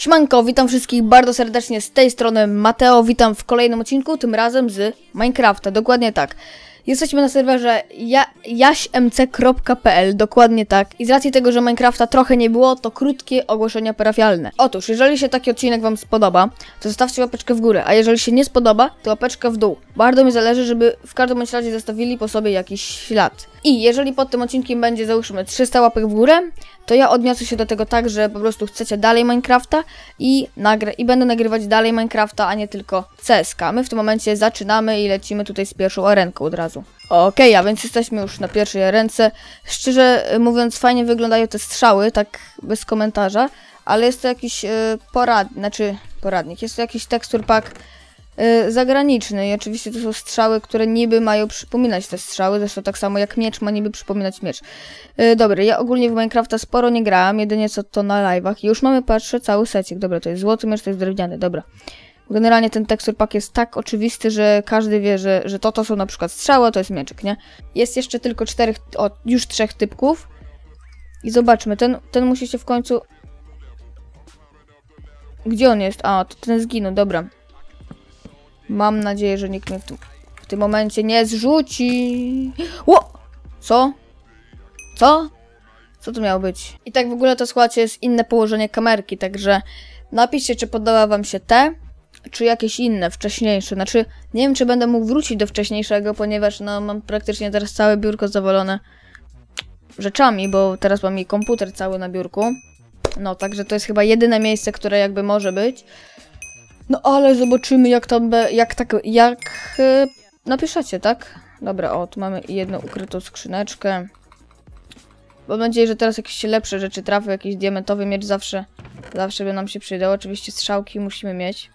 Siemanko, witam wszystkich bardzo serdecznie z tej strony Mateo, witam w kolejnym odcinku, tym razem z Minecrafta, dokładnie tak. Jesteśmy na serwerze ja, jaśmc.pl, dokładnie tak. I z racji tego, że Minecrafta trochę nie było, to krótkie ogłoszenia parafialne. Otóż, jeżeli się taki odcinek Wam spodoba, to zostawcie łapeczkę w górę, a jeżeli się nie spodoba, to łapeczkę w dół. Bardzo mi zależy, żeby w każdym razie zostawili po sobie jakiś ślad. I jeżeli pod tym odcinkiem będzie załóżmy 300 łapek w górę, to ja odniosę się do tego tak, że po prostu chcecie dalej Minecrafta i, i będę nagrywać dalej Minecrafta, a nie tylko CSK. My w tym momencie zaczynamy i lecimy tutaj z pierwszą arenką od razu. Okej, a więc jesteśmy już na pierwszej ręce. Szczerze mówiąc, fajnie wyglądają te strzały, tak bez komentarza, ale jest to jakiś yy, porad, znaczy poradnik, jest to jakiś tekstur pack yy, zagraniczny i oczywiście to są strzały, które niby mają przypominać te strzały, zresztą tak samo jak miecz ma niby przypominać miecz. Yy, dobra, ja ogólnie w Minecrafta sporo nie grałam, jedynie co to na live'ach już mamy, patrzę, cały secik. Dobra, to jest złoty miecz, to jest drewniany, dobra. Generalnie ten tekstur pack jest tak oczywisty, że każdy wie, że, że to to są na przykład strzały, to jest mieczyk, nie? Jest jeszcze tylko czterech, o, już trzech typków. I zobaczmy, ten, ten musi się w końcu... Gdzie on jest? A, to ten zginął, dobra. Mam nadzieję, że nikt mnie w tym, w tym momencie nie zrzuci. Ło! Co? Co? Co to miało być? I tak w ogóle to słuchajcie, jest inne położenie kamerki, także napiszcie, czy podoba wam się te, czy jakieś inne, wcześniejsze. Znaczy, nie wiem, czy będę mógł wrócić do wcześniejszego, ponieważ no, mam praktycznie teraz całe biurko zawalone rzeczami, bo teraz mam i komputer cały na biurku. No, także to jest chyba jedyne miejsce, które jakby może być. No, ale zobaczymy, jak tam, be, jak tak, jak yy, napiszecie, tak? Dobra, o, tu mamy jedną ukrytą skrzyneczkę. Mam nadzieję, że teraz jakieś lepsze rzeczy trafią, jakiś diamentowy miecz zawsze, zawsze by nam się przydał. Oczywiście strzałki musimy mieć.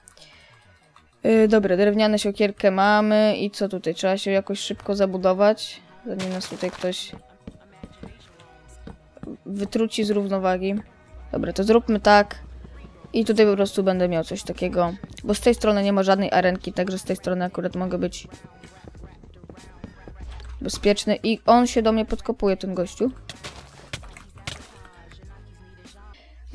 Yy, dobra, drewniane siokierkę mamy i co tutaj? Trzeba się jakoś szybko zabudować, zanim nas tutaj ktoś wytruci z równowagi. Dobra, to zróbmy tak. I tutaj po prostu będę miał coś takiego. Bo z tej strony nie ma żadnej arenki, także z tej strony akurat mogę być bezpieczny. I on się do mnie podkopuje, ten gościu.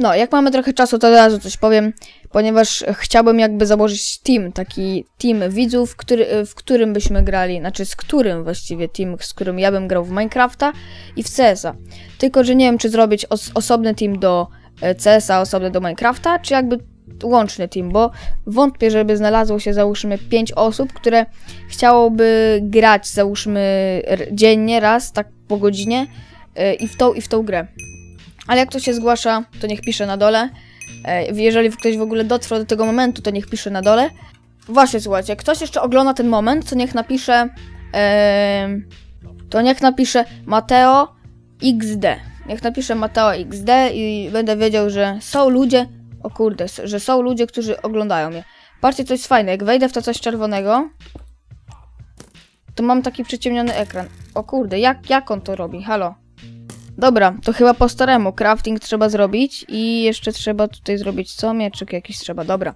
No, jak mamy trochę czasu, to od razu coś powiem, ponieważ chciałbym jakby założyć team, taki team widzów, który, w którym byśmy grali, znaczy z którym właściwie team, z którym ja bym grał w Minecrafta i w CS-a. Tylko, że nie wiem, czy zrobić os osobny team do e, CS-a, osobny do Minecrafta, czy jakby łączny team, bo wątpię, żeby znalazło się załóżmy 5 osób, które chciałoby grać załóżmy dziennie raz, tak po godzinie yy, i w tą i w tą grę. Ale jak ktoś się zgłasza, to niech pisze na dole. E, jeżeli ktoś w ogóle dotrwał do tego momentu, to niech pisze na dole. Właśnie, słuchajcie, ktoś jeszcze ogląda ten moment, to niech napisze... E, to niech napisze Mateo XD. Niech napisze Mateo XD i będę wiedział, że są ludzie... O kurde, że są ludzie, którzy oglądają mnie. Patrzcie, coś fajne. Jak wejdę w to coś czerwonego, to mam taki przyciemniony ekran. O kurde, jak, jak on to robi? Halo? Dobra, to chyba po staremu. Crafting trzeba zrobić i jeszcze trzeba tutaj zrobić co? Mieczyk jakiś trzeba, dobra.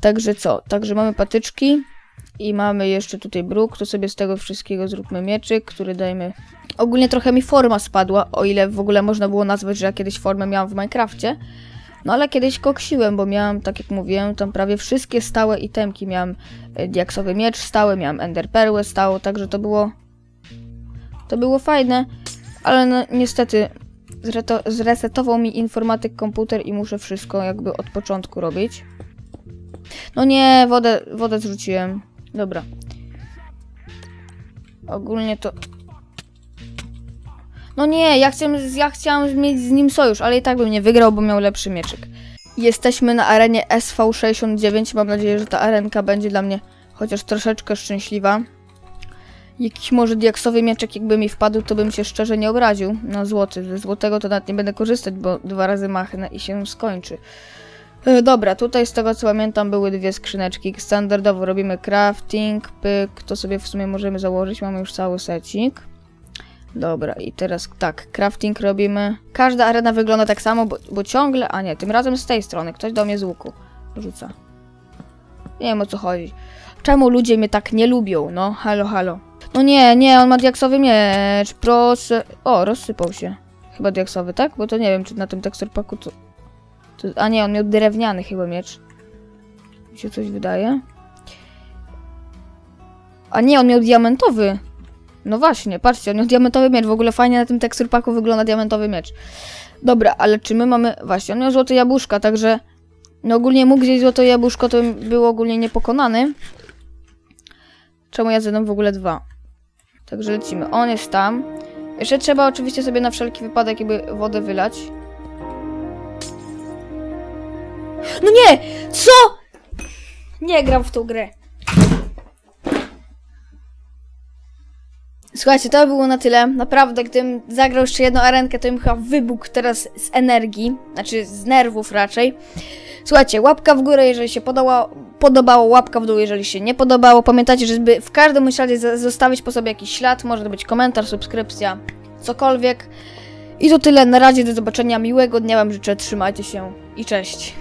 Także co? Także mamy patyczki i mamy jeszcze tutaj bruk, to sobie z tego wszystkiego zróbmy mieczyk, który dajmy... Ogólnie trochę mi forma spadła, o ile w ogóle można było nazwać, że ja kiedyś formę miałam w Minecrafcie. No ale kiedyś koksiłem, bo miałam, tak jak mówiłem, tam prawie wszystkie stałe itemki. Miałam e, diaksowy miecz stały, miałam enderperłę stałą, także to było... To było fajne. Ale no, niestety zresetował mi informatyk komputer i muszę wszystko jakby od początku robić. No nie, wodę, wodę zrzuciłem. Dobra. Ogólnie to... No nie, ja chciałem, ja chciałem mieć z nim sojusz, ale i tak bym nie wygrał, bo miał lepszy mieczyk. Jesteśmy na arenie SV69. Mam nadzieję, że ta arenka będzie dla mnie chociaż troszeczkę szczęśliwa. Jakiś może diaksowy mieczek jakby mi wpadł, to bym się szczerze nie obraził na złoty. Ze złotego to nawet nie będę korzystać, bo dwa razy machnę i się skończy. E, dobra, tutaj z tego co pamiętam były dwie skrzyneczki. Standardowo robimy crafting, pyk, to sobie w sumie możemy założyć, mamy już cały secik. Dobra, i teraz tak, crafting robimy. Każda arena wygląda tak samo, bo, bo ciągle, a nie, tym razem z tej strony, ktoś do mnie z łuku rzuca. Nie wiem o co chodzi. Czemu ludzie mnie tak nie lubią? No, halo, halo. No nie, nie, on ma diaksowy miecz, proszę. O, rozsypał się. Chyba diaksowy, tak? Bo to nie wiem, czy na tym tekstur paku to... To, a nie, on miał drewniany chyba miecz. Mi się coś wydaje. A nie, on miał diamentowy. No właśnie, patrzcie, on miał diamentowy miecz. W ogóle fajnie na tym teksturpaku wygląda diamentowy miecz. Dobra, ale czy my mamy... Właśnie, on miał złote jabłuszka, także... No ogólnie mógł zjeść złote jabłuszko, to był ogólnie niepokonany. Czemu ja zjadam w ogóle dwa? Także lecimy. On jest tam. Jeszcze trzeba oczywiście sobie na wszelki wypadek jakby wodę wylać. No nie! Co? Nie gram w tą grę. Słuchajcie, to by było na tyle. Naprawdę, gdybym zagrał jeszcze jedną arenkę, to bym chyba wybuchł teraz z energii. Znaczy z nerwów raczej. Słuchajcie, łapka w górę, jeżeli się podobało, podobało, łapka w dół, jeżeli się nie podobało. Pamiętajcie, żeby w każdym za- zostawić po sobie jakiś ślad. Może to być komentarz, subskrypcja, cokolwiek. I to tyle. Na razie, do zobaczenia. Miłego dnia Wam życzę. Trzymajcie się i cześć.